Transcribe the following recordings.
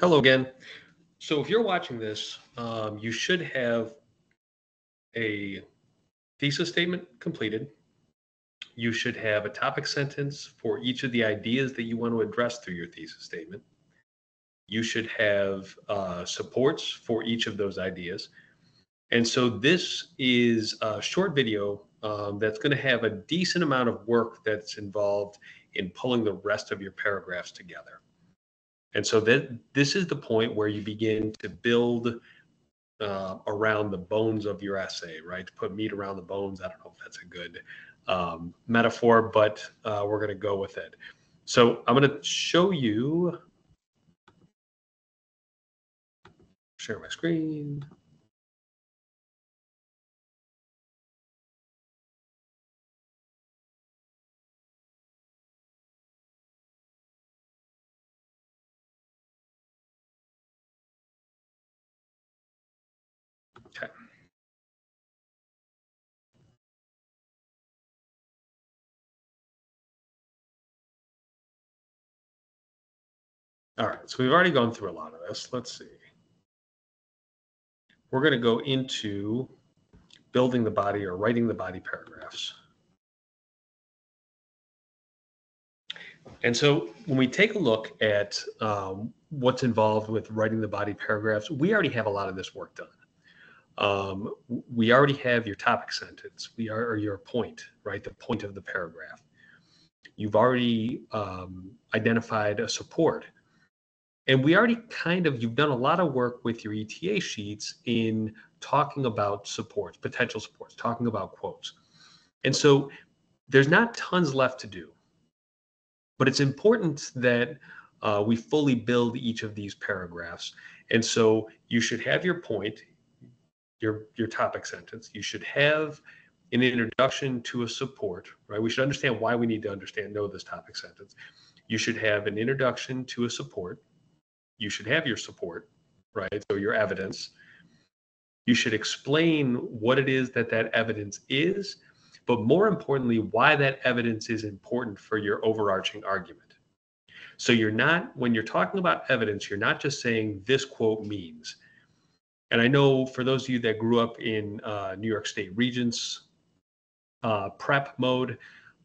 Hello again. So if you're watching this, um, you should have a thesis statement completed. You should have a topic sentence for each of the ideas that you want to address through your thesis statement. You should have uh, supports for each of those ideas. And so this is a short video um, that's going to have a decent amount of work that's involved in pulling the rest of your paragraphs together. And so that this is the point where you begin to build uh, around the bones of your essay, right? To put meat around the bones. I don't know if that's a good um, metaphor, but uh, we're going to go with it. So I'm going to show you, share my screen. Okay. All right, so we've already gone through a lot of this. Let's see. We're going to go into building the body or writing the body paragraphs. And so when we take a look at um, what's involved with writing the body paragraphs, we already have a lot of this work done. Um, we already have your topic sentence. We are or your point, right? The point of the paragraph. You've already um, identified a support. And we already kind of, you've done a lot of work with your ETA sheets in talking about supports, potential supports, talking about quotes. And so there's not tons left to do. But it's important that uh, we fully build each of these paragraphs. And so you should have your point, your your topic sentence. You should have an introduction to a support, right? We should understand why we need to understand know this topic sentence. You should have an introduction to a support. You should have your support, right? So your evidence. You should explain what it is that that evidence is, but more importantly, why that evidence is important for your overarching argument. So you're not, when you're talking about evidence, you're not just saying this quote means. And I know for those of you that grew up in uh, New York State Regents uh, prep mode,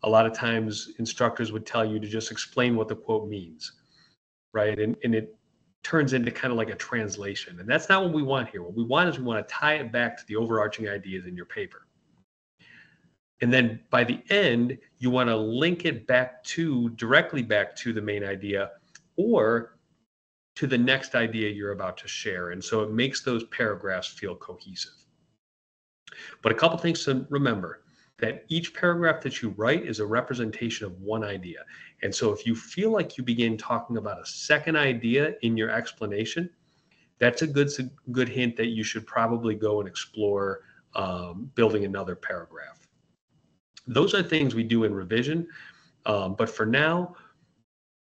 a lot of times instructors would tell you to just explain what the quote means, right? And, and it turns into kind of like a translation. And that's not what we want here. What we want is we want to tie it back to the overarching ideas in your paper. And then by the end, you want to link it back to directly back to the main idea or to the next idea you're about to share. And so it makes those paragraphs feel cohesive. But a couple things to remember that each paragraph that you write is a representation of one idea. And so if you feel like you begin talking about a second idea in your explanation, that's a good, good hint that you should probably go and explore um, building another paragraph. Those are things we do in revision. Um, but for now,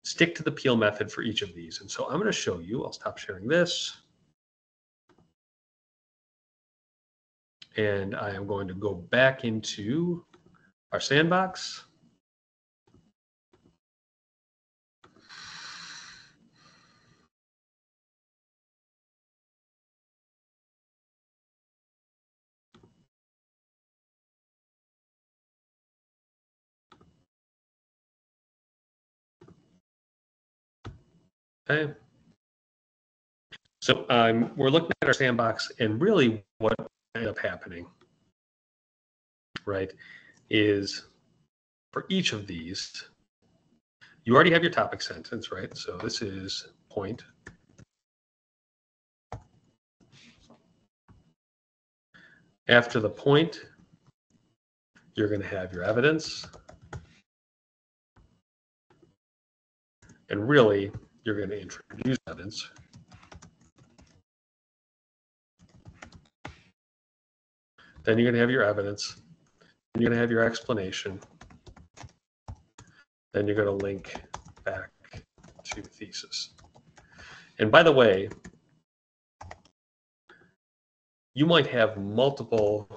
stick to the peel method for each of these. And so I'm going to show you, I'll stop sharing this. And I am going to go back into our sandbox. Okay. So um, we're looking at our sandbox and really what ended up happening, right, is for each of these, you already have your topic sentence, right? So this is point. After the point, you're going to have your evidence. And really, you're going to introduce evidence. Then you're going to have your evidence. Then you're going to have your explanation. Then you're going to link back to thesis. And by the way, you might have multiple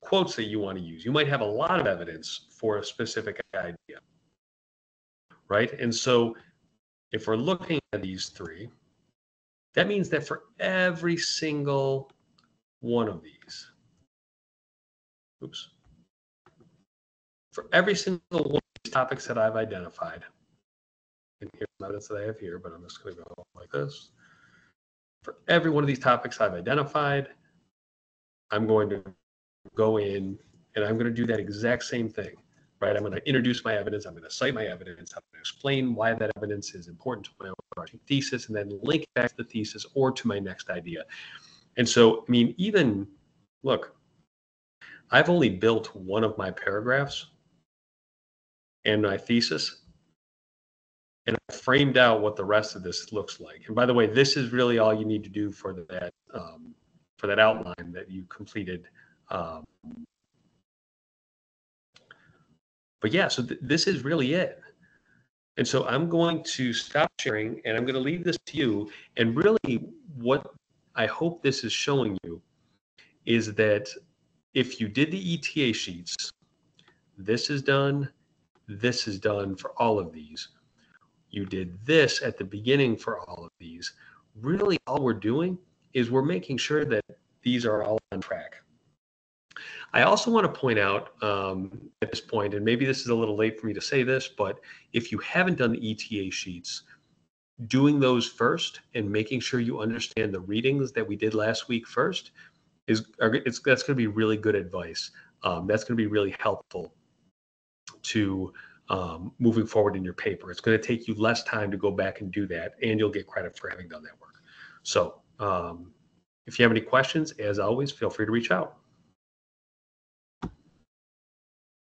quotes that you want to use. You might have a lot of evidence for a specific idea right? And so if we're looking at these three, that means that for every single one of these, oops, for every single one of these topics that I've identified, and here's some evidence that I have here, but I'm just going to go like this. For every one of these topics I've identified, I'm going to go in and I'm going to do that exact same thing, right? I'm going to introduce my evidence. I'm going to cite my evidence. I'm going to explain why that evidence is important to my overarching thesis and then link back to the thesis or to my next idea. And so, I mean, even look, I've only built one of my paragraphs and my thesis and I framed out what the rest of this looks like. And by the way, this is really all you need to do for that um, for that outline that you completed. Um, but yeah, so th this is really it. And so I'm going to stop sharing and I'm going to leave this to you. And really, what I hope this is showing you is that if you did the ETA sheets, this is done, this is done for all of these. You did this at the beginning for all of these. Really, all we're doing is we're making sure that these are all on track. I also want to point out um, at this point, and maybe this is a little late for me to say this, but if you haven't done the ETA sheets, doing those first and making sure you understand the readings that we did last week first is it's that's going to be really good advice. Um, that's going to be really helpful to um, moving forward in your paper. It's going to take you less time to go back and do that, and you'll get credit for having done that work. So, um, if you have any questions, as always, feel free to reach out.